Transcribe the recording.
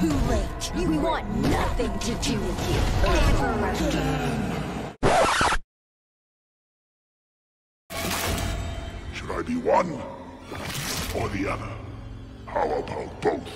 too late. We want nothing to do with you. Ever again. Should I be one or the other? How about both?